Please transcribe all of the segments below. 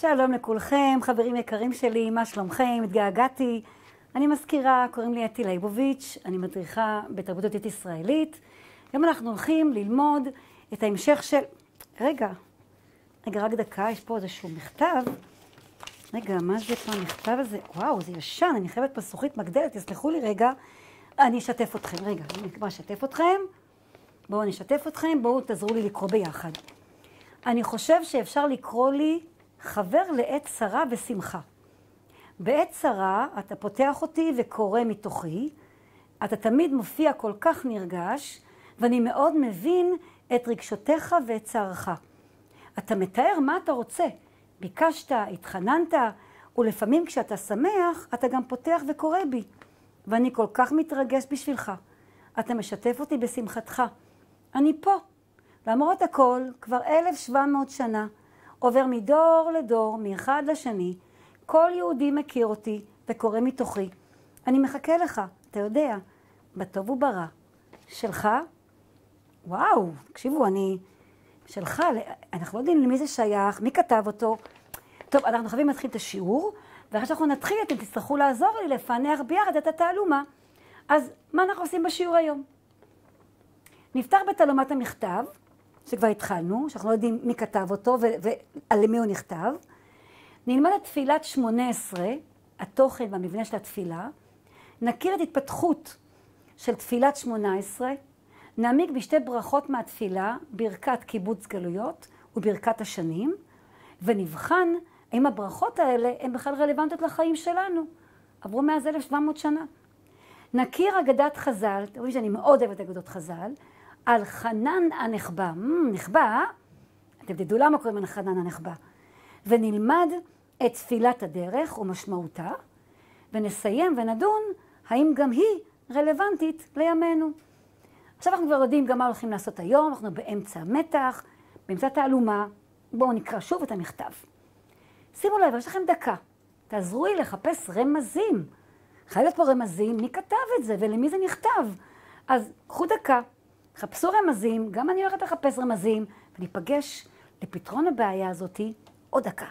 שלום לכולכם, חברים יקרים שלי, מה שלומכם? התגעגעתי. אני מזכירה, קוראים לי אתי ליבוביץ', אני מדריכה בתרבות דתית ישראלית. היום אנחנו הולכים ללמוד את ההמשך של... רגע, רגע, רק דקה, יש פה איזשהו מכתב. רגע, מה זה פה המכתב הזה? וואו, זה ישן, אני חייבת פה מגדלת, תסלחו לי רגע. אני אשתף אתכם, רגע, אני כבר אשתף אתכם. בואו אני אשתף אתכם, בואו תעזרו לי לקרוא ביחד. אני חושב שאפשר לקרוא לי חבר לעת צרה ושמחה. בעת צרה אתה פותח אותי וקורא מתוכי, אתה תמיד מופיע כל כך נרגש, ואני מאוד מבין את רגשותיך ואת צערך. אתה מתאר מה אתה רוצה. ביקשת, התחננת, ולפעמים כשאתה שמח, אתה גם פותח וקורא בי. ואני כל כך מתרגש בשבילך. אתה משתף אותי בשמחתך. אני פה. למרות הכל, כבר 1,700 שנה, עובר מדור לדור, מאחד לשני, כל יהודי מכיר אותי וקורא מתוכי. אני מחכה לך, אתה יודע, בטוב וברע. שלך? וואו, תקשיבו, אני... שלך, אנחנו לא יודעים למי זה שייך, מי כתב אותו. טוב, אנחנו חייבים להתחיל את השיעור, ואחרי שאנחנו נתחיל, אתם תצטרכו לעזור לי לפענח ביחד את התעלומה. אז מה אנחנו עושים בשיעור היום? נפתח בתעלומת המכתב, שכבר התחלנו, שאנחנו לא יודעים מי כתב אותו ועל מי הוא נכתב. נלמד את תפילת שמונה עשרה, התוכן והמבנה של התפילה. נכיר את התפתחות של תפילת שמונה עשרה. נעמיק בשתי ברכות מהתפילה, ברכת קיבוץ גלויות וברכת השנים, ונבחן האם הברכות האלה הן בכלל רלוונטיות לחיים שלנו. עברו מאז 1,700 שנה. נכיר אגדת חז"ל, אתם רואים שאני מאוד אוהבת אגדות חז"ל, על חנן הנחבא. נחבא, אתם תדעו למה קוראים על חנן הנחבא. ונלמד את תפילת הדרך ומשמעותה, ונסיים ונדון האם גם היא רלוונטית לימינו. עכשיו אנחנו כבר יודעים גם מה הולכים לעשות היום, אנחנו באמצע המתח, באמצע תעלומה. בואו נקרא שוב את המכתב. שימו לב, יש לכם דקה. תעזרו לי לחפש רמזים. חייב להיות פה רמזים, מי כתב את זה ולמי זה נכתב. אז קחו דקה, חפשו רמזים, גם אני הולכת לחפש רמזים, וניפגש לפתרון הבעיה הזאתי עוד דקה.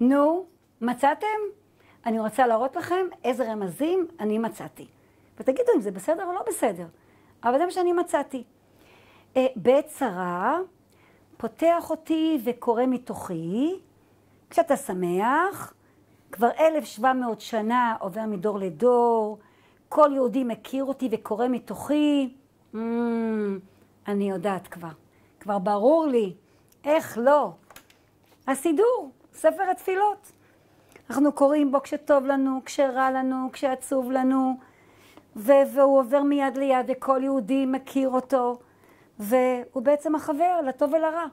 נו, מצאתם? אני רוצה להראות לכם איזה רמזים אני מצאתי. ותגידו אם זה בסדר או לא בסדר. אבל זה מה שאני מצאתי. אה, בעת צרה, פותח אותי וקורא מתוכי, כשאתה שמח, כבר 1,700 שנה עובר מדור לדור, כל יהודי מכיר אותי וקורא מתוכי, mm, אני יודעת כבר, כבר ברור לי, איך לא. הסידור, ספר התפילות. אנחנו קוראים בו כשטוב לנו, כשרע לנו, כשעצוב לנו, והוא עובר מיד ליד וכל יהודי מכיר אותו, והוא בעצם החבר לטוב ולרע.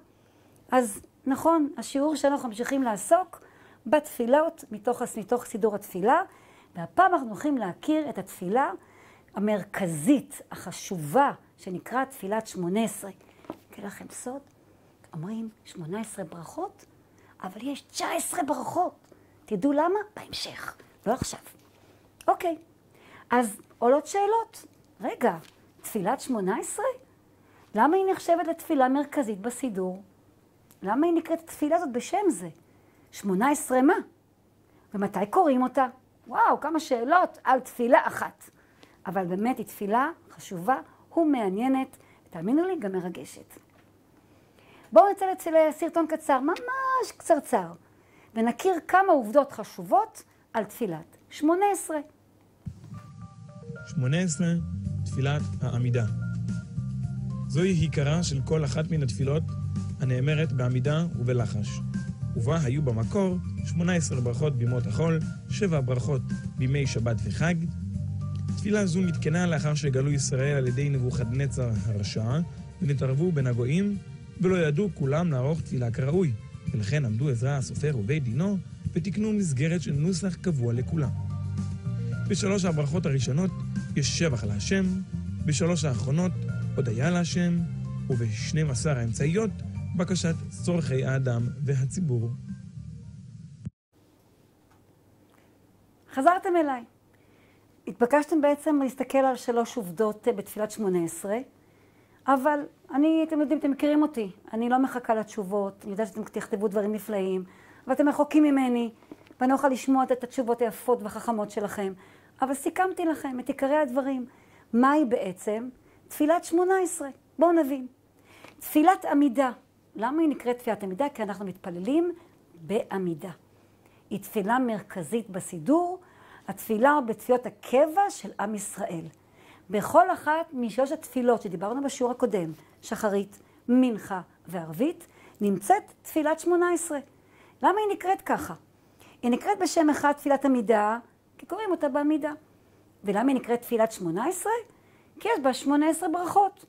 אז נכון, השיעור שאנחנו ממשיכים לעסוק בתפילות מתוך, מתוך סידור התפילה, והפעם אנחנו הולכים להכיר את התפילה המרכזית, החשובה, שנקראת תפילת שמונה עשרה. אגיד לכם סוד, אומרים שמונה עשרה ברכות, אבל יש 19 ברכות. תדעו למה? בהמשך, לא עכשיו. אוקיי, אז עולות שאלות. רגע, תפילת 18? למה היא נחשבת לתפילה מרכזית בסידור? למה היא נקראת התפילה הזאת בשם זה? 18 מה? ומתי קוראים אותה? וואו, כמה שאלות על תפילה אחת. אבל באמת היא תפילה חשובה ומעניינת, תאמינו לי, גם מרגשת. בואו נצא לסרטון קצר, ממש קצרצר, ונכיר כמה עובדות חשובות על תפילת שמונה עשרה. שמונה עשרה, תפילת העמידה. זוהי עיקרה של כל אחת מן התפילות הנאמרת בעמידה ובלחש. ובה היו במקור 18 ברכות בימות החול, 7 ברכות בימי שבת וחג. תפילה זו נתקנה לאחר שגלו ישראל על ידי נבוכדנצר הרשע, ונתערבו בין הגויים, ולא ידעו כולם לערוך תפילה כראוי, ולכן עמדו עזרא הסופר ובית דינו, ותקנו מסגרת של נוסח קבוע לכולם. בשלוש הברכות הראשונות יש שבח להשם, בשלוש האחרונות הודיה להשם, ובשנים עשר האמצעיות בקשת צורכי האדם והציבור. חזרתם אליי. התבקשתם בעצם להסתכל על שלוש עובדות בתפילת שמונה עשרה, אבל אני, אתם יודעים, אתם מכירים אותי, אני לא מחכה לתשובות, אני יודעת שאתם תכתבו דברים נפלאים, ואתם רחוקים ממני, ואני לא יכולה לשמוע את התשובות היפות והחכמות שלכם, אבל סיכמתי לכם את עיקרי הדברים. מהי בעצם תפילת שמונה עשרה? בואו נבין. תפילת עמידה. למה היא נקראת תפילת עמידה? כי אנחנו מתפללים בעמידה. היא תפילה מרכזית בסידור, התפילה בתפילות הקבע של עם ישראל. בכל אחת משלוש התפילות שדיברנו בשיעור הקודם, שחרית, מנחה וערבית, נמצאת תפילת שמונה עשרה. למה היא נקראת ככה? היא נקראת בשם אחד תפילת עמידה, כי קוראים אותה בעמידה. ולמה היא נקראת תפילת שמונה עשרה? כי יש בה שמונה עשרה ברכות.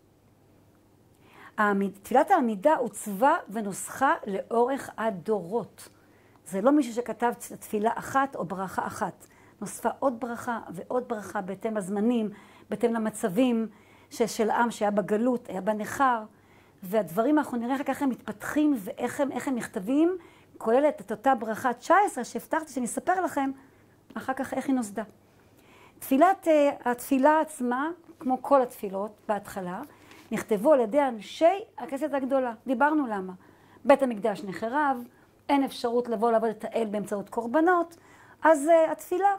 תפילת העמידה עוצבה ונוסחה לאורך הדורות. זה לא מישהו שכתב תפילה אחת או ברכה אחת. נוספה עוד ברכה ועוד ברכה בהתאם לזמנים, בהתאם למצבים של עם שהיה בגלות, היה בנכר, והדברים אנחנו נראה כך הם מתפתחים ואיך הם, הם נכתבים, כוללת את אותה ברכה 19 שהבטחתי שאני אספר לכם אחר כך איך היא נוסדה. תפילת, אה, התפילה עצמה, כמו כל התפילות בהתחלה, נכתבו על ידי אנשי הכסת הגדולה. דיברנו למה. בית המקדש נחרב, אין אפשרות לבוא לעבוד את האל באמצעות קורבנות, אז uh, התפילה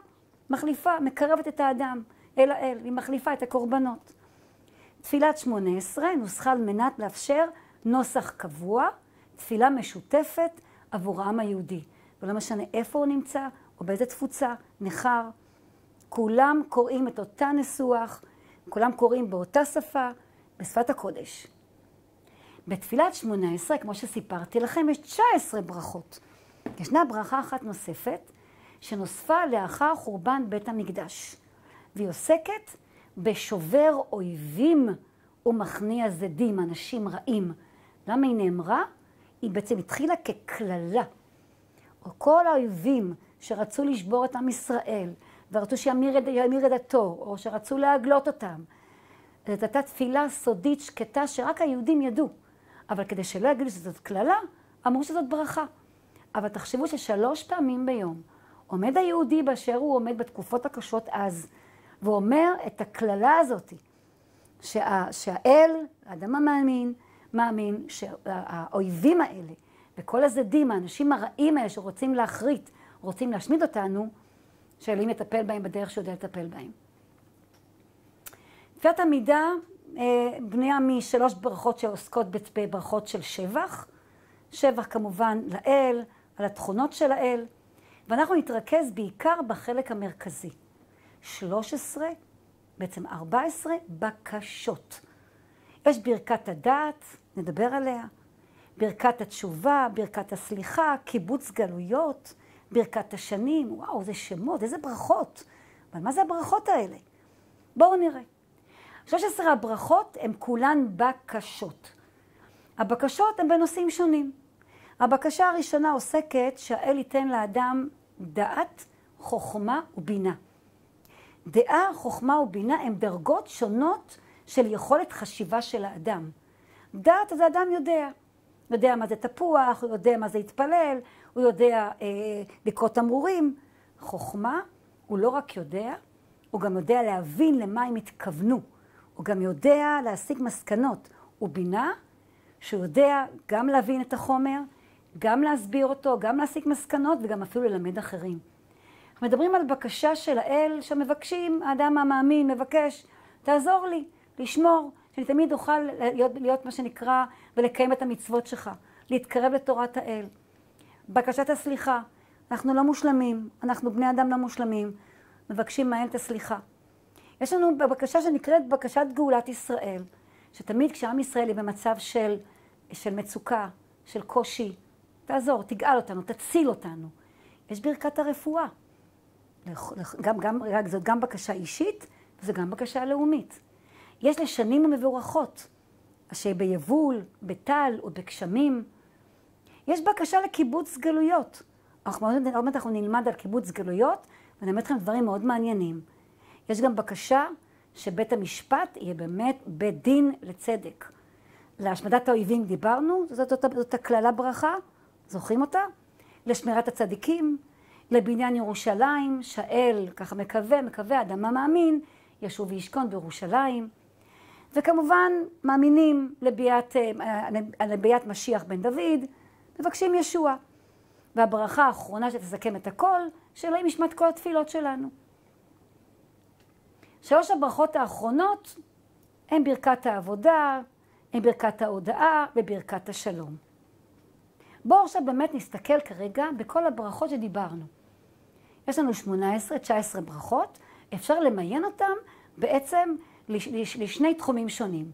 מחליפה, מקרבת את האדם אל האל, היא מחליפה את הקורבנות. תפילת שמונה עשרה נוסחה על מנת לאפשר נוסח קבוע, תפילה משותפת עבור העם היהודי. ולא משנה איפה הוא נמצא או באיזה תפוצה, ניכר. כולם קוראים את אותה ניסוח, כולם קוראים באותה שפה, בשפת הקודש. בתפילת שמונה עשרה, כמו שסיפרתי לכם, יש תשע עשרה ברכות. ישנה ברכה אחת נוספת, שנוספה לאחר חורבן בית המקדש, והיא עוסקת בשובר אויבים ומכניע זדים, אנשים רעים. למה היא נאמרה? היא בעצם התחילה כקללה. כל האויבים שרצו לשבור את עם ישראל, ורצו שימיר את דתו, או שרצו להגלות אותם, זאת הייתה תפילה סודית, שקטה, שרק היהודים ידעו. אבל כדי שלא יגידו שזאת קללה, אמרו שזאת ברכה. אבל תחשבו ששלוש פעמים ביום עומד היהודי באשר הוא עומד בתקופות הקשות אז, ואומר את הקללה הזאת, שה, שהאל, האדם המאמין, מאמין שהאויבים האלה וכל הזדים, האנשים הרעים האלה שרוצים להחריט, רוצים להשמיד אותנו, שאלוהים יטפל בהם בדרך שהוא יודע לטפל בהם. תפילת עמידה אה, בנויה משלוש ברכות שעוסקות בברכות של שבח. שבח כמובן לאל, על התכונות של האל, ואנחנו נתרכז בעיקר בחלק המרכזי. 13, בעצם 14, בקשות. יש ברכת הדעת, נדבר עליה, ברכת התשובה, ברכת הסליחה, קיבוץ גלויות, ברכת השנים, וואו, איזה שמות, איזה ברכות. אבל מה זה הברכות האלה? בואו נראה. 13 הברכות הן כולן בקשות. הבקשות הן בנושאים שונים. הבקשה הראשונה עוסקת שהאל ייתן לאדם דעת, חוכמה ובינה. דעה, חוכמה ובינה הן דרגות שונות של יכולת חשיבה של האדם. דעת אז האדם יודע. יודע מה זה תפוח, הוא יודע מה זה התפלל, הוא יודע אה, לקרוא תמרורים. חוכמה, הוא לא רק יודע, הוא גם יודע להבין למה הם התכוונו. הוא גם יודע להסיק מסקנות. הוא בינה שהוא יודע גם להבין את החומר, גם להסביר אותו, גם להסיק מסקנות וגם אפילו ללמד אחרים. מדברים על בקשה של האל שמבקשים, האדם המאמין מבקש, תעזור לי לשמור שאני תמיד אוכל להיות, להיות מה שנקרא ולקיים את המצוות שלך, להתקרב לתורת האל. בקשת הסליחה, אנחנו לא מושלמים, אנחנו בני אדם לא מושלמים, מבקשים מהאל את הסליחה. יש לנו בקשה שנקראת בקשת גאולת ישראל, שתמיד כשעם ישראל יהיה במצב של, של מצוקה, של קושי, תעזור, תגאל אותנו, תציל אותנו. יש ברכת הרפואה. גם, גם, זאת גם בקשה אישית, וזו גם בקשה לאומית. יש לשנים המבורכות, אשר ביבול, בטל ובגשמים. יש בקשה לקיבוץ גלויות. עוד מעט אנחנו נלמד על קיבוץ גלויות, ואני אומרת לכם דברים מאוד מעניינים. יש גם בקשה שבית המשפט יהיה באמת בית דין לצדק. להשמדת האויבים דיברנו, זאת, זאת, זאת הקללה ברכה, זוכרים אותה? לשמירת הצדיקים, לבניין ירושלים, שאל ככה מקווה, מקווה, אדם המאמין, ישוב וישכון בירושלים. וכמובן, מאמינים לביאת, אה, לביאת משיח בן דוד, מבקשים ישוע. והברכה האחרונה שתסכם את הכל, שאלוהים ישמע את כל התפילות שלנו. שלוש הברכות האחרונות הן ברכת העבודה, הן ברכת ההודאה וברכת השלום. בואו עכשיו באמת נסתכל כרגע בכל הברכות שדיברנו. יש לנו 18-19 ברכות, אפשר למיין אותן בעצם לשני תחומים שונים.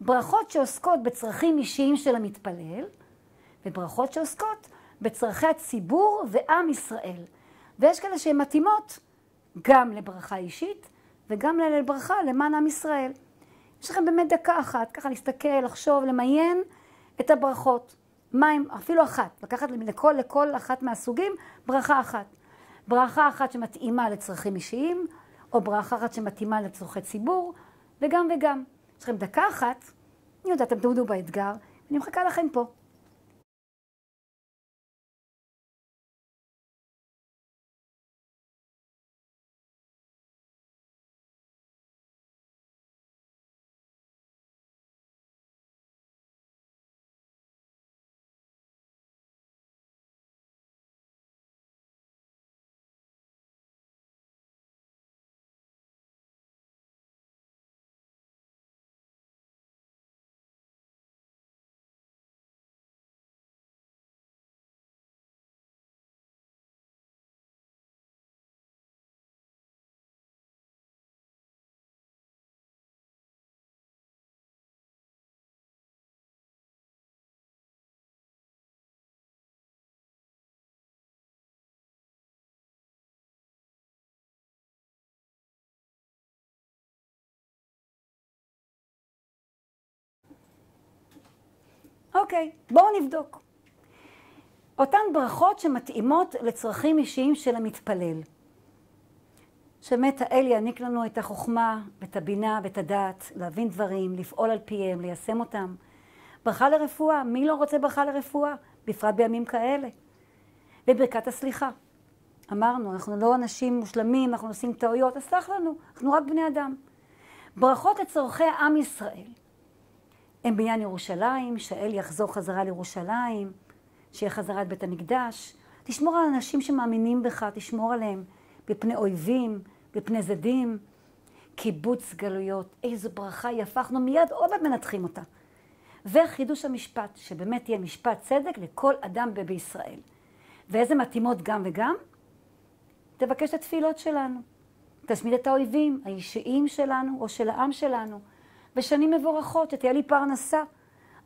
ברכות שעוסקות בצרכים אישיים של המתפלל, וברכות שעוסקות בצרכי הציבור ועם ישראל. ויש כאלה שהן מתאימות גם לברכה אישית וגם לברכה למען עם ישראל. יש לכם באמת דקה אחת, ככה להסתכל, לחשוב, למיין את הברכות. מה אם, אפילו אחת, לקחת לכל, לכל אחת מהסוגים ברכה אחת. ברכה אחת שמתאימה לצרכים אישיים, או ברכה אחת שמתאימה לצורכי ציבור, וגם וגם. יש לכם דקה אחת, אני יודעת, אתם תעודו באתגר, אני מחכה לכם פה. אוקיי, בואו נבדוק. אותן ברכות שמתאימות לצרכים אישיים של המתפלל. שבאמת האל יעניק לנו את החוכמה ואת הבינה ואת הדעת, להבין דברים, לפעול על פיהם, ליישם אותם. ברכה לרפואה, מי לא רוצה ברכה לרפואה? בפרט בימים כאלה. וברכת הסליחה. אמרנו, אנחנו לא אנשים מושלמים, אנחנו עושים טעויות, אז סלח לנו, אנחנו רק בני אדם. ברכות לצורכי עם ישראל. הם בעניין ירושלים, שהאל יחזור חזרה לירושלים, שיהיה חזרת בית המקדש. תשמור על אנשים שמאמינים בך, תשמור עליהם בפני אויבים, בפני זדים. קיבוץ גלויות, איזו ברכה יפה, אנחנו מיד עוד מעט מנתחים אותה. וחידוש המשפט, שבאמת יהיה משפט צדק לכל אדם בישראל. ואיזה מתאימות גם וגם? תבקש את התפילות שלנו. תשמיד את האויבים האישיים שלנו או של העם שלנו. ושנים מבורכות, שתהיה לי פרנסה,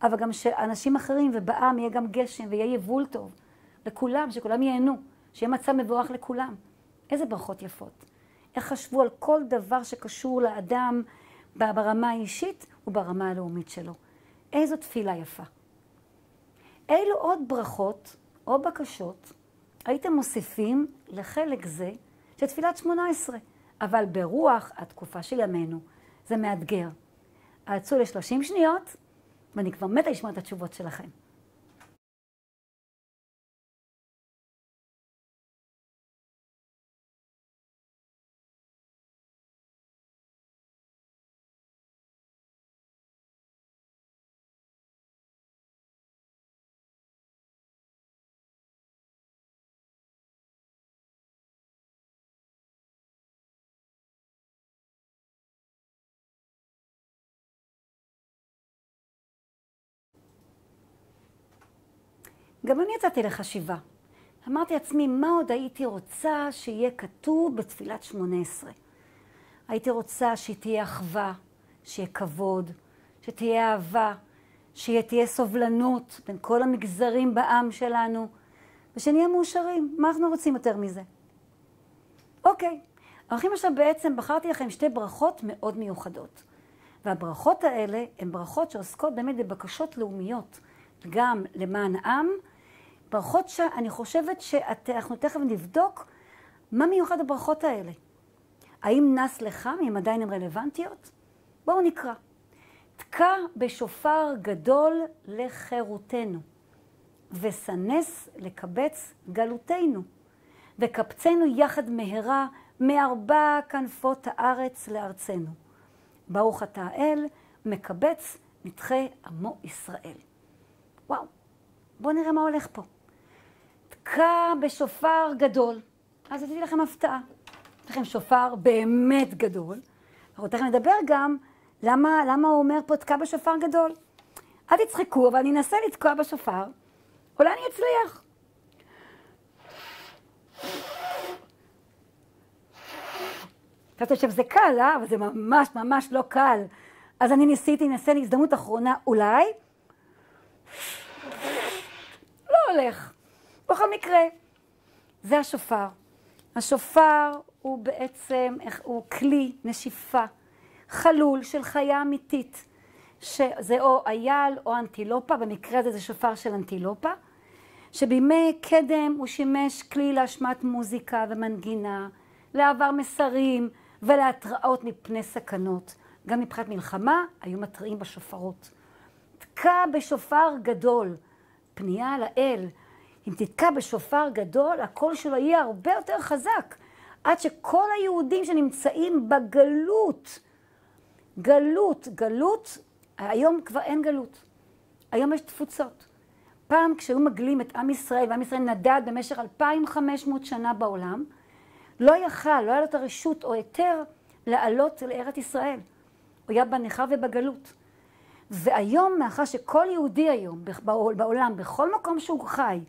אבל גם שאנשים אחרים ובעם יהיה גם גשם ויהיה יבול טוב לכולם, שכולם ייהנו, שיהיה מצב מבורך לכולם. איזה ברכות יפות. איך חשבו על כל דבר שקשור לאדם ברמה האישית וברמה הלאומית שלו. איזו תפילה יפה. אילו עוד ברכות או בקשות הייתם מוסיפים לחלק זה של תפילת שמונה עשרה, אבל ברוח התקופה של ימינו. זה מאתגר. עצו ל-30 שניות, ואני כבר מתה לשמוע את התשובות שלכם. גם אני יצאתי לחשיבה. אמרתי לעצמי, מה עוד הייתי רוצה שיהיה כתוב בתפילת שמונה עשרה? הייתי רוצה שתהיה אחווה, שיהיה כבוד, שתהיה אהבה, שתהיה סובלנות בין כל המגזרים בעם שלנו, ושנהיה מאושרים. מה אנחנו רוצים יותר מזה? אוקיי, הולכים עכשיו בעצם, בחרתי לכם שתי ברכות מאוד מיוחדות. והברכות האלה הן ברכות שעוסקות באמת בבקשות לאומיות, גם למען העם, ברכות שאני חושבת שאנחנו תכף נבדוק מה מיוחד בברכות האלה. האם נס לחם, אם עדיין הן רלוונטיות? בואו נקרא. תקע בשופר גדול לחירותנו, וסנס לקבץ גלותנו, וקבצנו יחד מהרה מארבע כנפות הארץ לארצנו. ברוך אתה האל, מקבץ נדחי עמו ישראל. וואו, בואו נראה מה הולך פה. תקע בשופר גדול. אז עשיתי לכם הפתעה. יש לכם שופר באמת גדול. אנחנו תכף נדבר גם למה, למה הוא אומר פה תקע בשופר גדול. אל תצחקו, אבל אני אנסה לתקוע בשופר, אולי אני אצליח. חשבתי שזה קל, אה? אבל זה ממש ממש לא קל. אז אני ניסיתי, ננסה להזדמנות אחרונה, אולי. לא הולך. בכל מקרה, זה השופר. השופר הוא בעצם, הוא כלי נשיפה, חלול של חיה אמיתית, שזה או אייל או אנטילופה, במקרה הזה זה שופר של אנטילופה, שבימי קדם הוא שימש כלי להשמעת מוזיקה ומנגינה, לעבר מסרים ולהתראות מפני סכנות. גם מבחינת מלחמה היו מתריעים בשופרות. תקע בשופר גדול, פנייה לאל, אם תתקע בשופר גדול, הקול שלו יהיה הרבה יותר חזק, עד שכל היהודים שנמצאים בגלות, גלות, גלות, היום כבר אין גלות. היום יש תפוצות. פעם כשהיו מגלים את עם ישראל, ועם ישראל נדד במשך 2,500 שנה בעולם, לא יכל, לא היה לו את הרשות או היתר לעלות לארץ ישראל. הוא היה בנכר ובגלות. והיום, מאחר שכל יהודי היום בעולם, בכל מקום שהוא חי,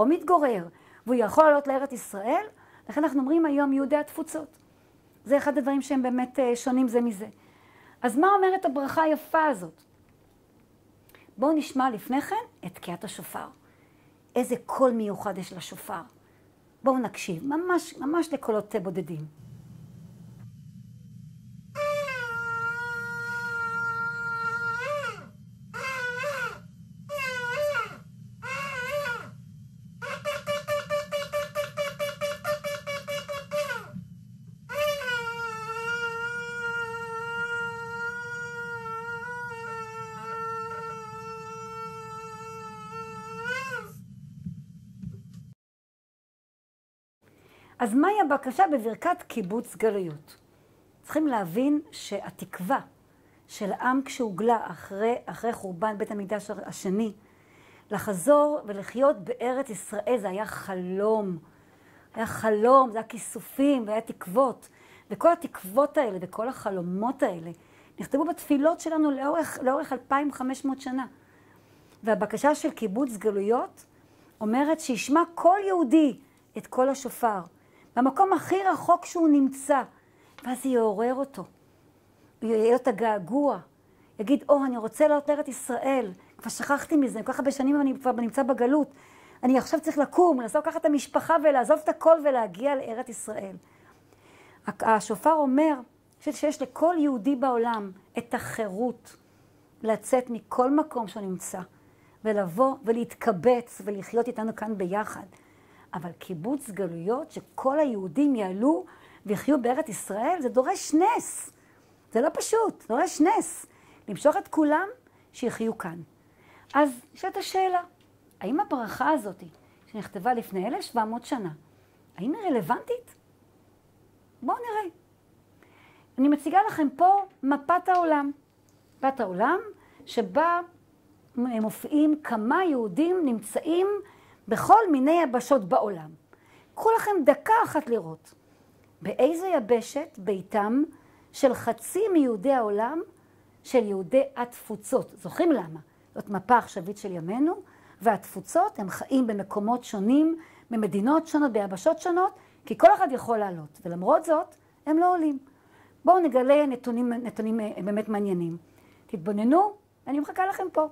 או מתגורר, והוא יכול לעלות לארץ ישראל, לכן אנחנו אומרים היום יהודי התפוצות. זה אחד הדברים שהם באמת אה, שונים זה מזה. אז מה אומרת הברכה היפה הזאת? בואו נשמע לפני כן את תקיעת השופר. איזה קול מיוחד יש לשופר. בואו נקשיב, ממש, ממש לקולות בודדים. אז הבקשה בברכת קיבוץ גלויות? צריכים להבין שהתקווה של העם כשהוגלה אחרי, אחרי חורבן בית המקדש השני, לחזור ולחיות בארץ ישראל זה היה חלום. היה חלום, זה היה כיסופים והיה תקוות. וכל התקוות האלה וכל החלומות האלה נכתבו בתפילות שלנו לאורך, לאורך 2,500 שנה. והבקשה של קיבוץ גלויות אומרת שישמע כל יהודי את קול השופר. במקום הכי רחוק שהוא נמצא, ואז זה יעורר אותו. יהיה לו את הגעגוע. יגיד, או, oh, אני רוצה לעלות לארץ ישראל, כבר שכחתי מזה, כל כך הרבה שנים אני כבר נמצא בגלות. אני עכשיו צריך לקום, לעשות ככה את המשפחה ולעזוב את הכל ולהגיע לארץ ישראל. השופר אומר שיש לכל יהודי בעולם את החירות לצאת מכל מקום שהוא נמצא, ולבוא ולהתקבץ ולחיות איתנו כאן ביחד. אבל קיבוץ גלויות, שכל היהודים יעלו ויחיו בארץ ישראל, זה דורש נס. זה לא פשוט, דורש נס. למשוך את כולם שיחיו כאן. אז נשאלת השאלה, האם הברכה הזאת, שנכתבה לפני 1,700 שנה, האם היא רלוונטית? בואו נראה. אני מציגה לכם פה מפת העולם. מפת העולם שבה מופיעים כמה יהודים נמצאים בכל מיני יבשות בעולם. קחו לכם דקה אחת לראות באיזו יבשת ביתם של חצי מיהודי העולם של יהודי התפוצות. זוכרים למה? זאת מפה עכשווית של ימינו, והתפוצות הם חיים במקומות שונים, במדינות שונות, ביבשות שונות, כי כל אחד יכול לעלות, ולמרות זאת, הם לא עולים. בואו נגלה נתונים, נתונים באמת מעניינים. תתבוננו, אני מחכה לכם פה.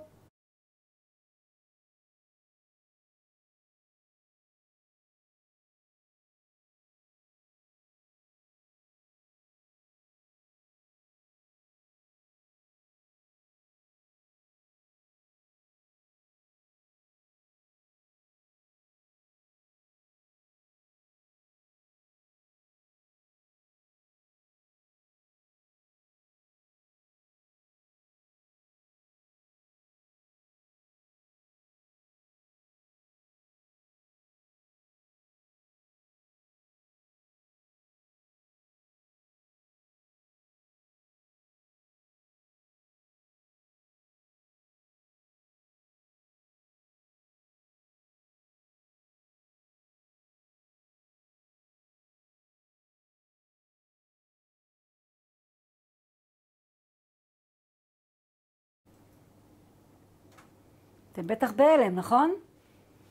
אתם בטח בהלם, נכון?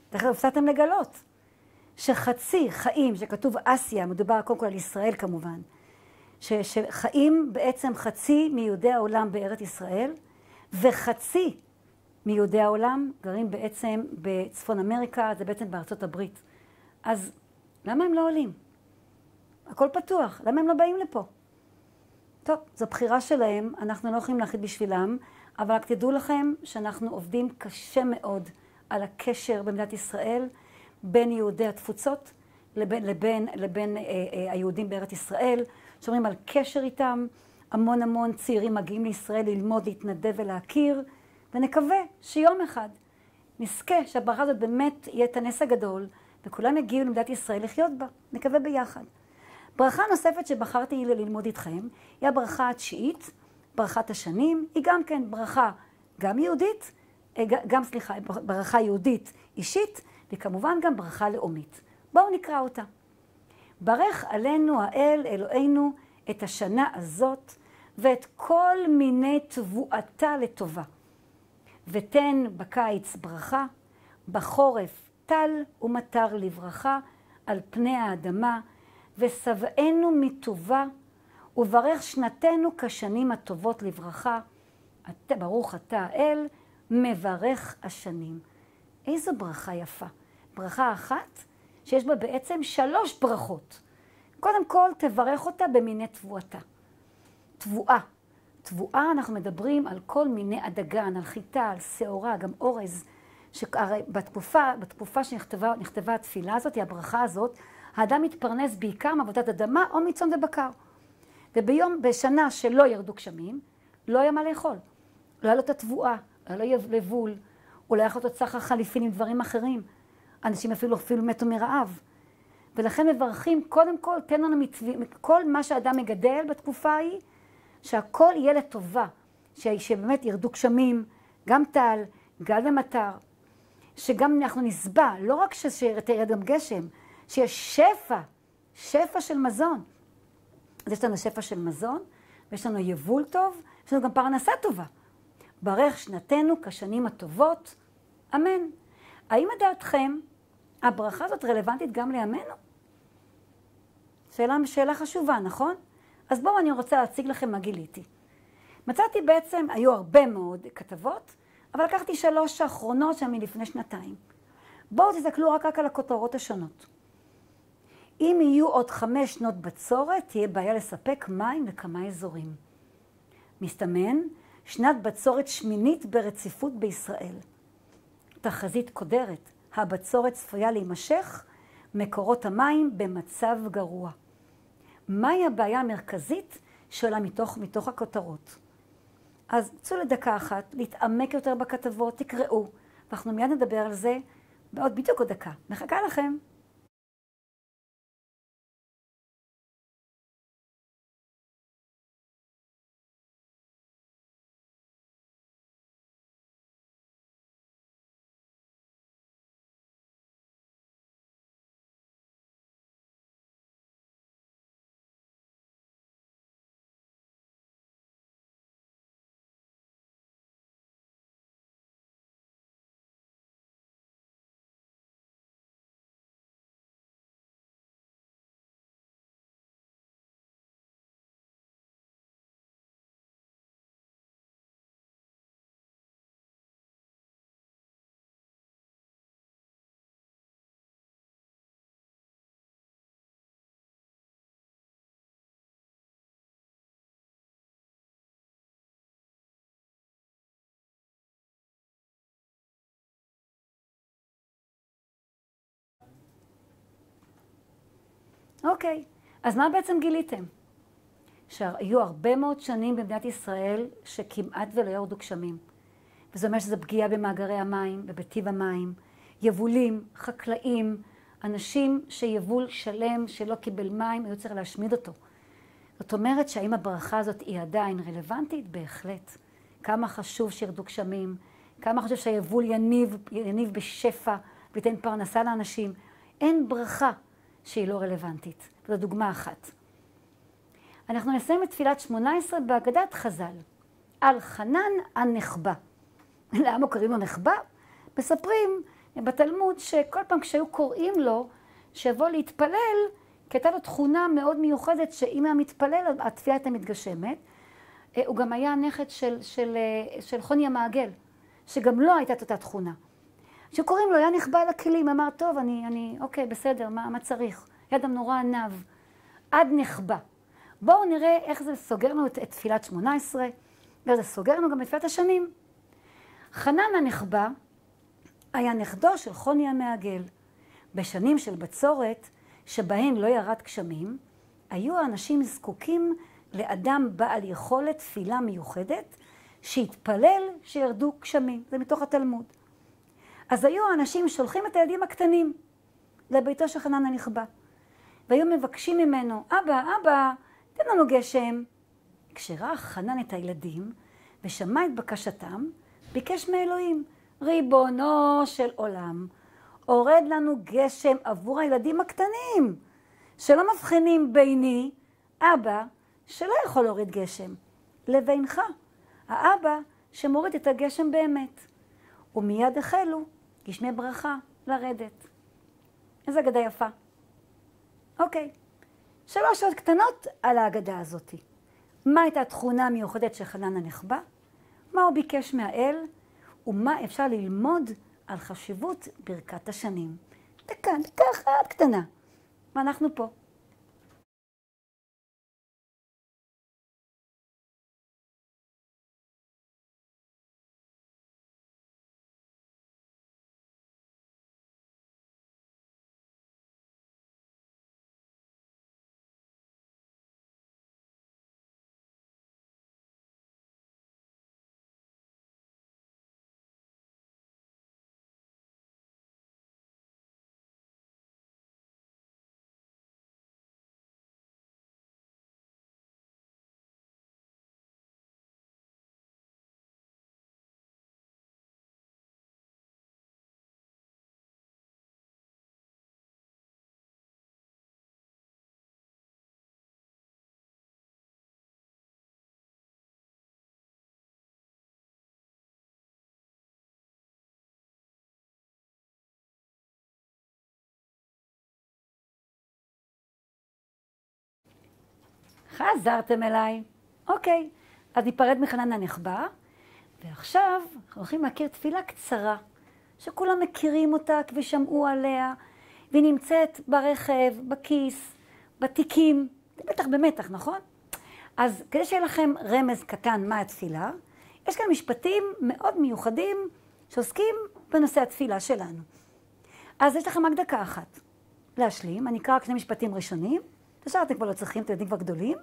תכף הפסדתם לגלות שחצי חיים, שכתוב אסיה, מדובר קודם כל על ישראל כמובן, ש, שחיים בעצם חצי מיהודי העולם בארץ ישראל, וחצי מיהודי העולם גרים בעצם בצפון אמריקה, זה בעצם בארצות הברית. אז למה הם לא עולים? הכל פתוח, למה הם לא באים לפה? טוב, זו בחירה שלהם, אנחנו לא יכולים להחליט בשבילם. אבל רק תדעו לכם שאנחנו עובדים קשה מאוד על הקשר במדינת ישראל בין יהודי התפוצות לבין, לבין, לבין אה, אה, היהודים בארץ ישראל, שומרים על קשר איתם. המון המון צעירים מגיעים לישראל ללמוד, להתנדב ולהכיר, ונקווה שיום אחד נזכה שהברכה הזאת באמת יהיה את הנס הגדול, וכולם יגיעו למדינת ישראל לחיות בה. נקווה ביחד. ברכה נוספת שבחרתי ללמוד איתכם היא הברכה התשיעית. ברכת השנים היא גם כן ברכה גם יהודית, אה, גם סליחה, ברכה יהודית אישית, וכמובן גם ברכה לאומית. בואו נקרא אותה. ברך עלינו האל אלוהינו את השנה הזאת ואת כל מיני תבואתה לטובה. ותן בקיץ ברכה, בחורף טל ומטר לברכה על פני האדמה, ושבענו מטובה וברך שנתנו כשנים הטובות לברכה. אתה, ברוך אתה האל, מברך השנים. איזו ברכה יפה. ברכה אחת שיש בה בעצם שלוש ברכות. קודם כל, תברך אותה במיני תבואתה. תבואה. תבואה, אנחנו מדברים על כל מיני הדגן, על חיטה, על שעורה, גם אורז. שהרי בתקופה, בתקופה שנכתבה התפילה הזאת, הברכה הזאת, האדם מתפרנס בעיקר מעבודת אדמה או מצאן ובקר. וביום, בשנה שלא ירדו גשמים, לא היה מה לאכול. לא היה לו את התבואה, לא היה לו לבול, הוא לא היה יכול לעשות סחר חליפין עם דברים אחרים. אנשים אפילו אפילו מתו מרעב. ולכן מברכים, קודם כל, תן לנו מתווה, כל מה שאדם מגדל בתקופה ההיא, שהכל יהיה לטובה. שבאמת ירדו גשמים, גם טל, גל ומטר. שגם אנחנו נסבע, לא רק שירד גם גשם, שיש שפע, שפע של מזון. אז יש לנו שפע של מזון, ויש לנו יבול טוב, יש לנו גם פרנסה טובה. ברך שנתנו כשנים הטובות, אמן. האם לדעתכם הברכה הזאת רלוונטית גם לימינו? שאלה, שאלה חשובה, נכון? אז בואו אני רוצה להציג לכם מה גיליתי. מצאתי בעצם, היו הרבה מאוד כתבות, אבל לקחתי שלוש האחרונות שם מלפני שנתיים. בואו תסתכלו רק, רק על הכותרות השונות. אם יהיו עוד חמש שנות בצורת, תהיה בעיה לספק מים לכמה אזורים. מסתמן, שנת בצורת שמינית ברציפות בישראל. תחזית קודרת, הבצורת צפויה להימשך, מקורות המים במצב גרוע. מהי הבעיה המרכזית שעולה מתוך, מתוך הכותרות? אז צאו לדקה אחת, להתעמק יותר בכתבות, תקראו, ואנחנו מיד נדבר על זה בעוד בדיוק עוד דקה. מחכה לכם. אוקיי, אז מה בעצם גיליתם? שהיו הרבה מאוד שנים במדינת ישראל שכמעט ולא ירדו גשמים. וזה אומר שזה פגיעה במאגרי המים ובטיב המים, יבולים, חקלאים, אנשים שיבול שלם שלא קיבל מים, היו צריך להשמיד אותו. זאת אומרת שהאם הברכה הזאת היא עדיין רלוונטית? בהחלט. כמה חשוב שירדו גשמים, כמה חשוב שהיבול יניב, יניב בשפע וייתן פרנסה לאנשים. אין ברכה שהיא לא רלוונטית. זו דוגמה אחת. אנחנו נסיים את תפילת שמונה עשרה בהגדת חז"ל, על חנן הנחבא. למה קוראים לו נחבא? מספרים בתלמוד שכל פעם כשהיו קוראים לו שיבוא להתפלל, כי הייתה לו תכונה מאוד מיוחדת שאם היה מתפלל התפילה הייתה מתגשמת. אה, הוא גם היה נכד של, של, אה, של חוני המעגל, שגם לו הייתה את אותה תכונה. כשקוראים לו, היה נכבה על הכלים, אמר, טוב, אני, אני, אוקיי, בסדר, מה, מה צריך? היה אדם נורא עניו, עד נחבא. בואו נראה איך זה סוגר לנו את, את תפילת שמונה עשרה, וזה סוגר לנו גם את תפילת השנים. חנן הנחבא היה נכדו של חוני המעגל. בשנים של בצורת, שבהן לא ירד גשמים, היו האנשים זקוקים לאדם בעל יכולת תפילה מיוחדת, שהתפלל שירדו גשמים. זה מתוך התלמוד. אז היו האנשים שולחים את הילדים הקטנים לביתו של חנן הנכבה, והיו מבקשים ממנו, אבא, אבא, תן לנו גשם. כשראה חנן את הילדים ושמע את בקשתם, ביקש מאלוהים, ריבונו של עולם, הורד לנו גשם עבור הילדים הקטנים, שלא מבחינים ביני, אבא, שלא יכול להוריד גשם, לבינך, האבא שמוריד את הגשם באמת. ומיד החלו גשמי ברכה לרדת. איזה אגדה יפה. אוקיי, שלוש שעות קטנות על האגדה הזאת. מה הייתה התכונה המיוחדת של חנן הנחבא? מה הוא ביקש מהאל? ומה אפשר ללמוד על חשיבות ברכת השנים. דקה, דקה אחת קטנה. ואנחנו פה. חזרתם אליי. אוקיי, אז ניפרד מחנן הנחבא, ועכשיו הולכים להכיר תפילה קצרה, שכולם מכירים אותה ושמעו עליה, והיא נמצאת ברכב, בכיס, בתיקים, בטח במתח, נכון? אז כדי שיהיה לכם רמז קטן מה התפילה, יש כאן משפטים מאוד מיוחדים שעוסקים בנושא התפילה שלנו. אז יש לכם רק דקה אחת להשלים, אני אקרא רק שני משפטים ראשונים. את השאר אתם כבר לא צריכים, אתם ילדים כבר גדולים.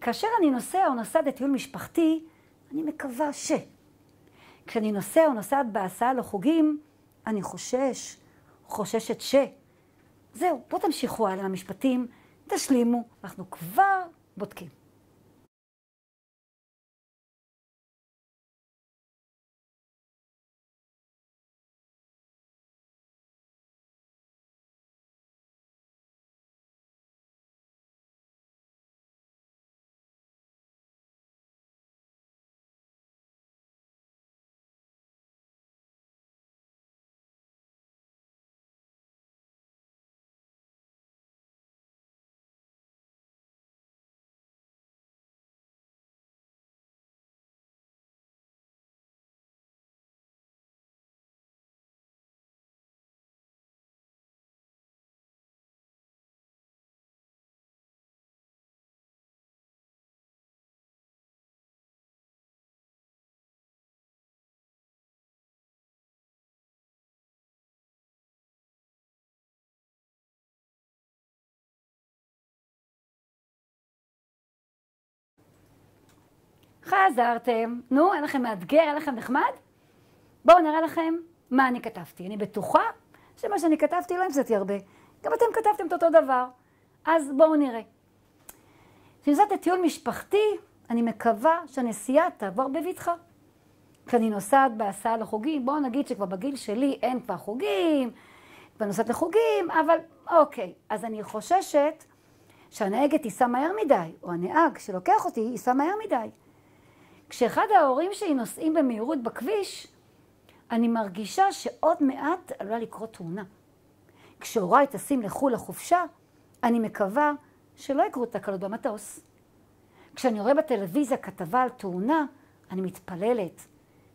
כאשר אני נוסע או נוסעת לטיול משפחתי, אני מקווה ש... כשאני נוסע או נוסעת בהסעה לחוגים, אני חושש, חוששת ש... זהו, בואו תמשיכו הלאה למשפטים, תשלימו, אנחנו כבר בודקים. חזרתם. נו, אין לכם מאתגר, אין לכם נחמד? בואו נראה לכם מה אני כתבתי. אני בטוחה שמה שאני כתבתי לא המצאתי הרבה. גם אתם כתבתם את אותו דבר. אז בואו נראה. כשאני נוסעת לטיול משפחתי, אני מקווה שהנסיעה תעבור בבטחה. כשאני נוסעת בהסעה לחוגים, בואו נגיד שכבר בגיל שלי אין כבר חוגים, כבר נוסעת לחוגים, אבל אוקיי. אז אני חוששת שהנהגת ייסע מהר מדי, או הנהג שלוקח אותי ייסע מהר מדי. כשאחד ההורים שלי נוסעים במהירות בכביש, אני מרגישה שעוד מעט עלולה לקרות תאונה. כשהוריי טסים לחו"ל לחופשה, אני מקווה שלא יקרו תקלות במטוס. כשאני רואה בטלוויזיה כתבה על תאונה, אני מתפללת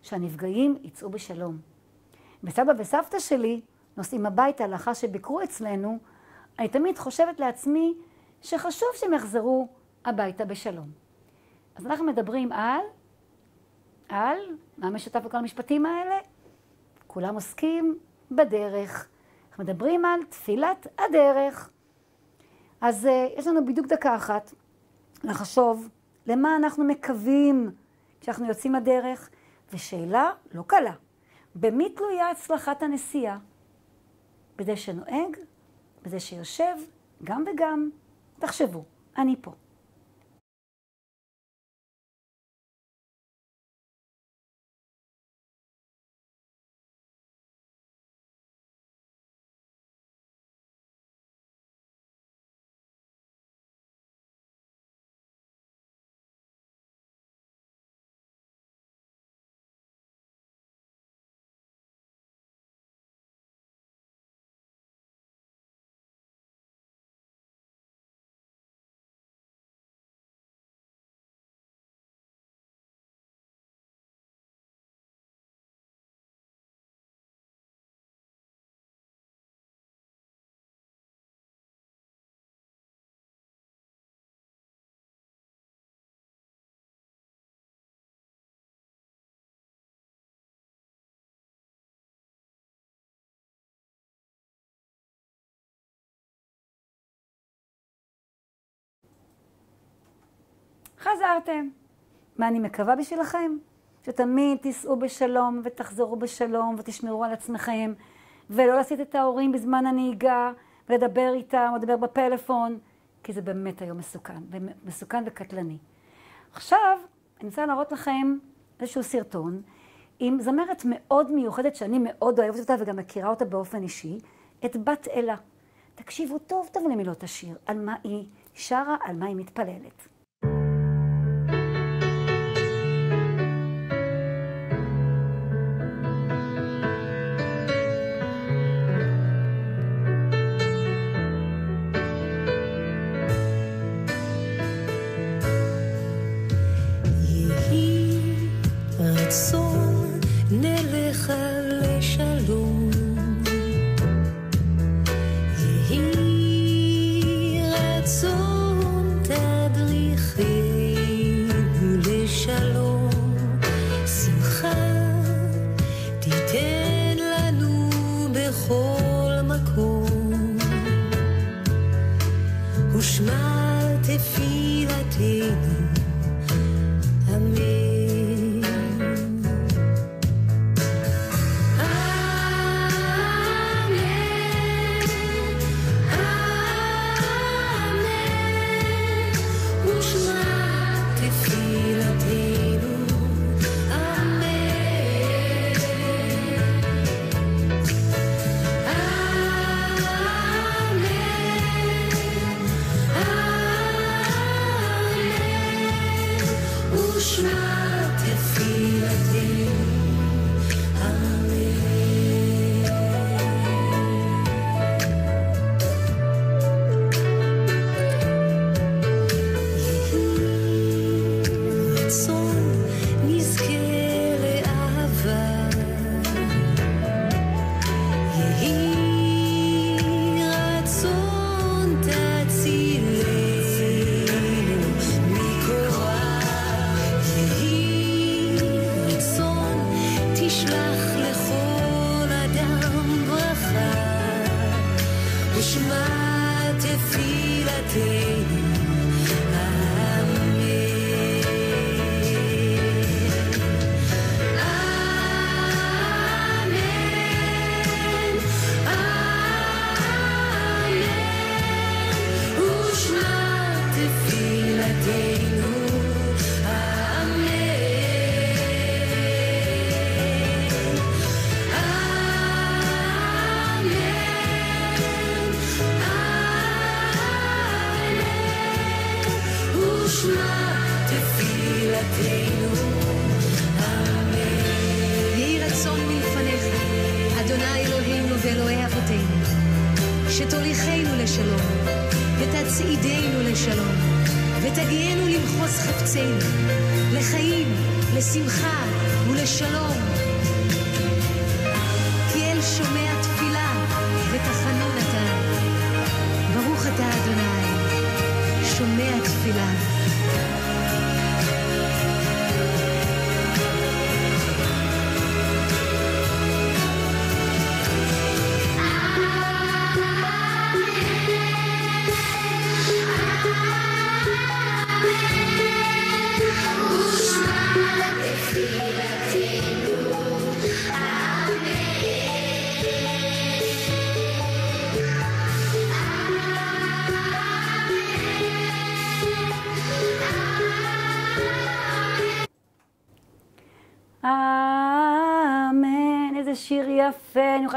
שהנפגעים יצאו בשלום. וסבא וסבתא שלי נוסעים הביתה לאחר שביקרו אצלנו, אני תמיד חושבת לעצמי שחשוב שהם יחזרו הביתה בשלום. אז אנחנו מדברים על, על, מה משותף בכל המשפטים האלה? כולם עוסקים בדרך. אנחנו מדברים על תפילת הדרך. אז uh, יש לנו בדיוק דקה אחת לחשוב למה אנחנו מקווים כשאנחנו יוצאים לדרך, ושאלה לא קלה, במי תלויה הצלחת הנסיעה? בזה שנוהג? בזה שיושב? גם וגם. תחשבו, אני פה. חזרתם. מה אני מקווה בשבילכם? שתמיד תיסעו בשלום ותחזרו בשלום ותשמרו על עצמכם ולא להסיט את ההורים בזמן הנהיגה ולדבר איתם או לדבר בפלאפון, כי זה באמת היום מסוכן, מסוכן וקטלני. עכשיו, אני רוצה להראות לכם איזשהו סרטון עם זמרת מאוד מיוחדת שאני מאוד אוהבת אותה וגם מכירה אותה באופן אישי, את בת אלה. תקשיבו טוב טוב למילות השיר, על מה היא שרה, על מה היא מתפללת. תשמע תפילתנו. אמן. יהי רצון מלפניך, אדוני אלוהינו ואלוהי אבותינו, שתוליכנו לשלום, ותצעידנו לשלום, ותגיענו למחוז חפצנו, לחיים, לשמחה ולשלום.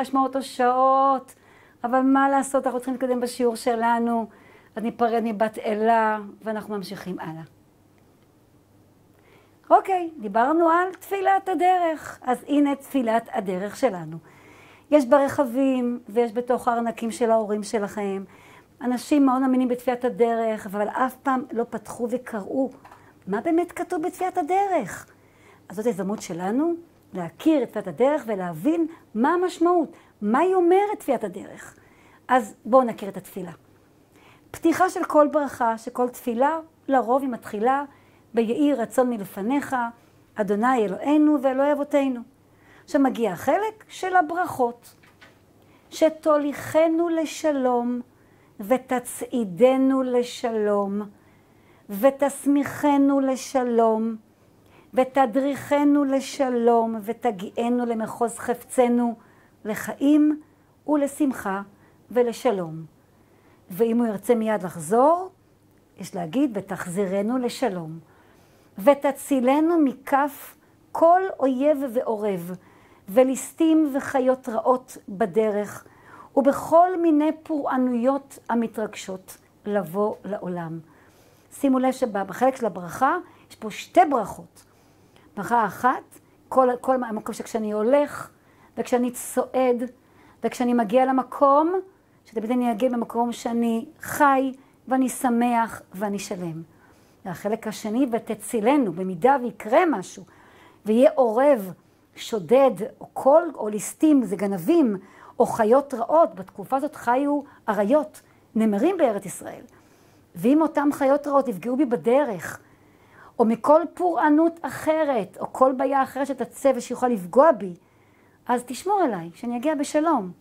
יכולה לשמוע אותו שעות, אבל מה לעשות, אנחנו צריכים להתקדם בשיעור שלנו. אז ניפרד מבת אלה, ואנחנו ממשיכים הלאה. אוקיי, דיברנו על תפילת הדרך, אז הנה תפילת הדרך שלנו. יש ברכבים ויש בתוך הארנקים של ההורים שלכם. אנשים מאוד מאמינים בתפילת הדרך, אבל אף פעם לא פתחו וקראו מה באמת כתוב בתפילת הדרך. אז זאת ההזדמנות שלנו להכיר את תפילת הדרך ולהבין מה המשמעות, מה היא אומרת תפילת הדרך. אז בואו נכיר את התפילה. פתיחה של כל ברכה, שכל תפילה, לרוב היא מתחילה ביהי רצון מלפניך, אדוני אלוהינו ואלוהי אבותינו. עכשיו מגיע החלק של הברכות, שתוליכנו לשלום ותצעידנו לשלום ותסמיכנו לשלום ותדריכנו לשלום ותגיענו למחוז חפצנו לחיים ולשמחה ולשלום. ואם הוא ירצה מיד לחזור, יש להגיד, ותחזירנו לשלום. ותצילנו מכף כל אויב ועורב, וליסטים וחיות רעות בדרך, ובכל מיני פורענויות המתרגשות לבוא לעולם. שימו לב שבחלק של הברכה יש פה שתי ברכות. ברכה אחת, כל, כל המקום שכשאני הולך, וכשאני צועד, וכשאני מגיע למקום, שתמיד אני אגיע במקום שאני חי, ואני שמח, ואני שלם. והחלק השני, ותצילנו, במידה ויקרה משהו, ויהיה עורב, שודד, או קול, או ליסטים, זה גנבים, או חיות רעות, בתקופה הזאת חיו אריות, נמרים בארץ ישראל. ואם אותם חיות רעות יפגעו בי בדרך, או מכל פורענות אחרת, או כל בעיה אחרת שתצא ושיכולה לפגוע בי, אז תשמור עליי, שאני אגיע בשלום.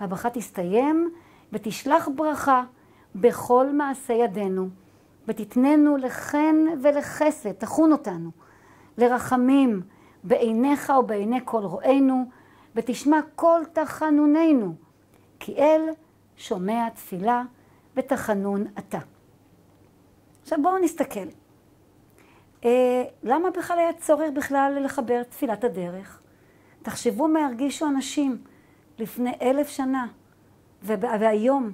והברכה תסתיים, ותשלח ברכה בכל מעשה ידינו, ותתננו לחן ולחסד, תחון אותנו, לרחמים בעיניך ובעיני כל רואינו, ותשמע כל תחנוננו, כי אל שומע תפילה ותחנון אתה. עכשיו בואו נסתכל. אה, למה בכלל היה צורך בכלל לחבר תפילת הדרך? תחשבו מה הרגישו אנשים לפני אלף שנה, והיום,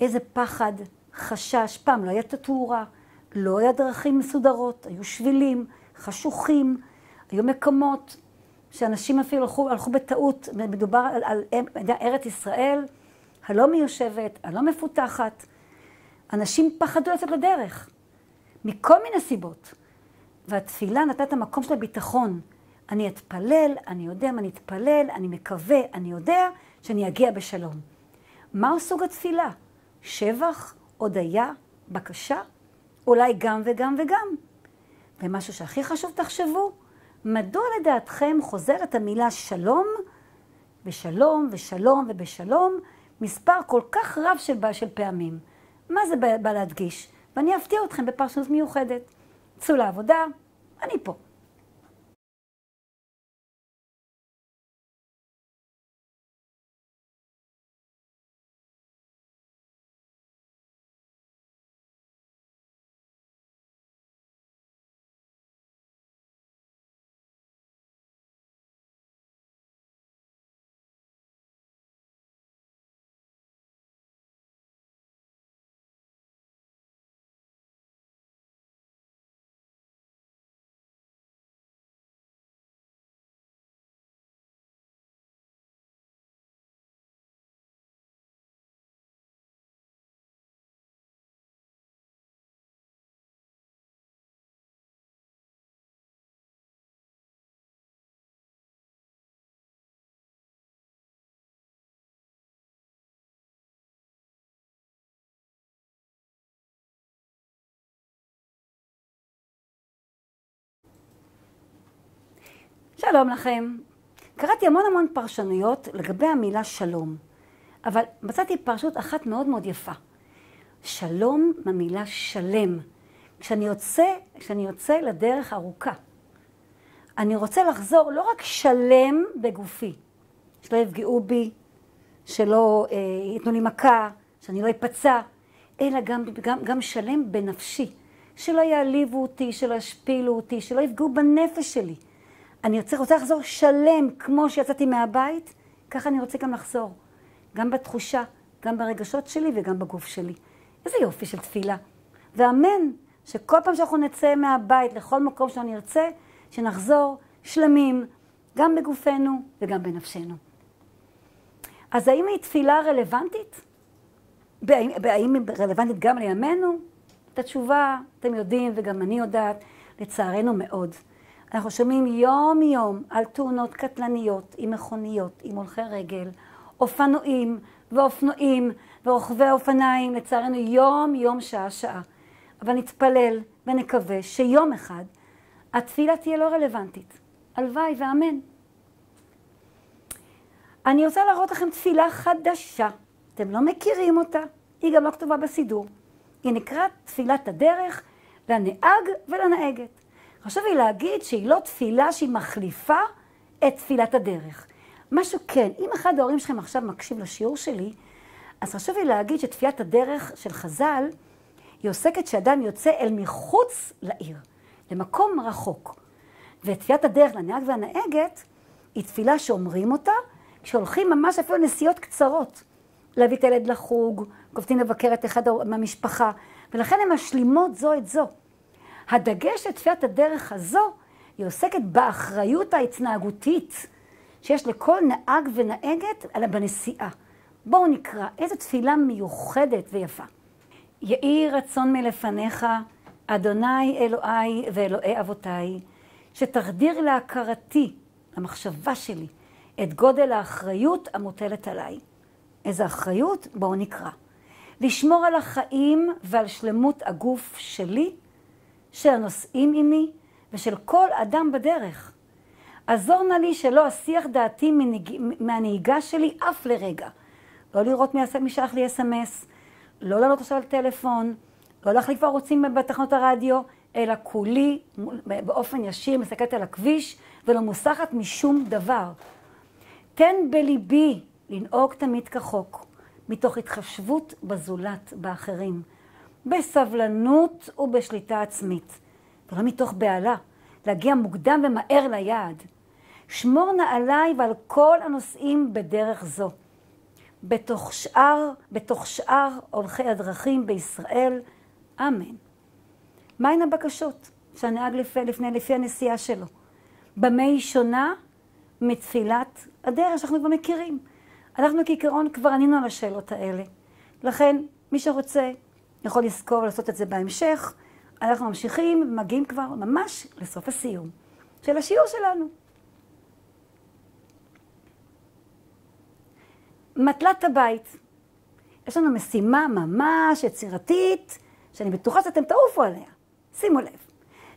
איזה פחד, חשש. פעם לא הייתה תאורה, לא היה דרכים מסודרות, היו שבילים, חשוכים, היו מקומות שאנשים אפילו הלכו, הלכו בטעות, מדובר על, על, על ארץ ישראל הלא מיושבת, הלא מפותחת. אנשים פחדו לצאת לדרך, מכל מיני סיבות. והתפילה נתת מקום של הביטחון. אני אתפלל, אני יודע מה אני אתפלל, אני מקווה, אני יודע שאני אגיע בשלום. מהו סוג התפילה? שבח, הודיה, בקשה? אולי גם וגם וגם. ומשהו שהכי חשוב, תחשבו, מדוע לדעתכם חוזרת המילה שלום, ושלום, ושלום, ובשלום, מספר כל כך רב של, של פעמים? מה זה בא להדגיש? ואני אפתיע אתכם בפרשנות מיוחדת. צאו לעבודה, אני פה. שלום לכם. קראתי המון המון פרשנויות לגבי המילה שלום, אבל מצאתי פרשנות אחת מאוד מאוד יפה. שלום מהמילה שלם. כשאני יוצא, כשאני יוצא לדרך ארוכה, אני רוצה לחזור לא רק שלם בגופי, שלא יפגעו בי, שלא אה, לי מכה, שאני לא אפצע, אלא גם, גם, גם שלם בנפשי, שלא יעליבו אותי, שלא ישפילו אותי, שלא יפגעו בנפש שלי. אני רוצה, רוצה לחזור שלם כמו שיצאתי מהבית, ככה אני רוצה גם לחזור. גם בתחושה, גם ברגשות שלי וגם בגוף שלי. איזה יופי של תפילה. ואמן שכל פעם שאנחנו נצא מהבית לכל מקום שאנחנו נרצה, שנחזור שלמים, גם בגופנו וגם בנפשנו. אז האם היא תפילה רלוונטית? האם היא רלוונטית גם לימינו? את התשובה אתם יודעים וגם אני יודעת, לצערנו מאוד. אנחנו שומעים יום-יום על תאונות קטלניות עם מכוניות, עם הולכי רגל, אופנועים ואופנועים ורוכבי אופניים, לצערנו יום-יום, שעה-שעה. אבל נתפלל ונקווה שיום אחד התפילה תהיה לא רלוונטית. הלוואי ואמן. אני רוצה להראות לכם תפילה חדשה. אתם לא מכירים אותה, היא גם לא כתובה בסידור. היא נקראת תפילת הדרך לנהג ולנהגת. חשוב לי להגיד שהיא לא תפילה שהיא מחליפה את תפילת הדרך. משהו כן, אם אחד ההורים שלכם עכשיו מקשיב לשיעור שלי, אז חשוב לי להגיד שתפילת הדרך של חז"ל, היא עוסקת שאדם יוצא אל מחוץ לעיר, למקום רחוק. ותפילת הדרך לנהג והנהגת, היא תפילה שאומרים אותה כשהולכים ממש אפילו נסיעות קצרות. להביא את הילד לחוג, קופצים לבקר את אחד מהמשפחה, ולכן הן משלימות זו את זו. הדגש לתפילת הדרך הזו, היא עוסקת באחריות ההתנהגותית שיש לכל נהג ונהגת בנסיעה. בואו נקרא, איזו תפילה מיוחדת ויפה. יהי רצון מלפניך, אדוני אלוהי ואלוהי אבותיי, שתחדיר להכרתי, למחשבה שלי, את גודל האחריות המוטלת עליי. איזו אחריות? בואו נקרא. לשמור על החיים ועל שלמות הגוף שלי, של הנוסעים עמי ושל כל אדם בדרך. עזור נא לי שלא אסיח דעתי מנהיג, מהנהיגה שלי אף לרגע. לא לראות מי שלח לי אס.אם.אס, לא לעלות עכשיו על טלפון, לא להחליף ערוצים בתחנות הרדיו, אלא כולי באופן ישיר מסתכלת על הכביש ולא מוסחת משום דבר. תן בליבי לנהוג תמיד כחוק, מתוך התחשבות בזולת, באחרים, בסבלנות ובשליטה עצמית, ולא מתוך בהלה, להגיע מוקדם ומהר ליעד. שמור נא עליי ועל כל הנוסעים בדרך זו. בתוך שאר, בתוך שאר הולכי הדרכים בישראל, אמן. מהן הבקשות שהנהג לפני, לפני, לפי הנסיעה שלו? במה היא שונה מתפילת הדרך שאנחנו כבר מכירים? אנחנו כעיקרון כבר ענינו על השאלות האלה. לכן, מי שרוצה יכול לזכור ולעשות את זה בהמשך. אנחנו ממשיכים, מגיעים כבר ממש לסוף הסיום של השיעור שלנו. מטלת הבית. יש לנו משימה ממש יצירתית, שאני בטוחה שאתם תעופו עליה. שימו לב.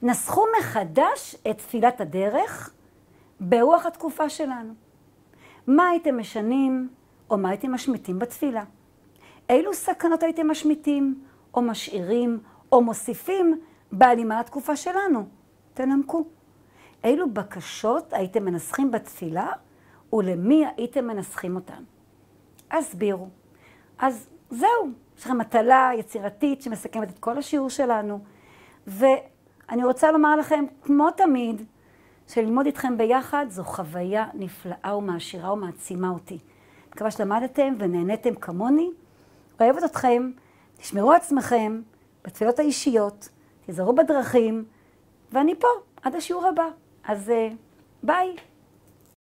נסחו מחדש את תפילת הדרך ברוח התקופה שלנו. מה הייתם משנים או מה הייתם משמיטים בתפילה? אילו סכנות הייתם משמיטים או משאירים או מוסיפים בהלימה לתקופה שלנו? תנמקו. אילו בקשות הייתם מנסחים בתפילה ולמי הייתם מנסחים אותן? הסבירו. אז זהו, יש לכם מטלה יצירתית שמסכמת את כל השיעור שלנו. ואני רוצה לומר לכם, כמו תמיד, שללמוד איתכם ביחד זו חוויה נפלאה ומעשירה ומעצימה אותי. מקווה שלמדתם ונהניתם כמוני. אוהבת אתכם, תשמרו עצמכם בתפילות האישיות, תיזהרו בדרכים, ואני פה עד השיעור הבא. אז ביי.